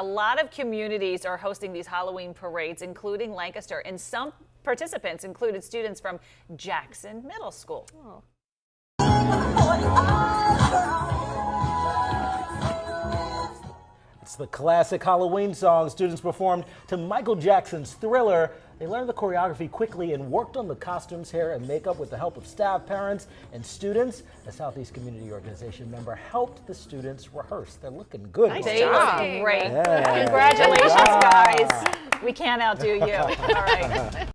A lot of communities are hosting these Halloween parades, including Lancaster, and some participants included students from Jackson Middle School. Oh. It's the classic Halloween song students performed to Michael Jackson's Thriller. They learned the choreography quickly and worked on the costumes, hair, and makeup with the help of staff, parents, and students. A Southeast Community Organization member helped the students rehearse. They're looking good. Nice Mom. They look great. Yeah. Congratulations, guys. We can't outdo you. All right.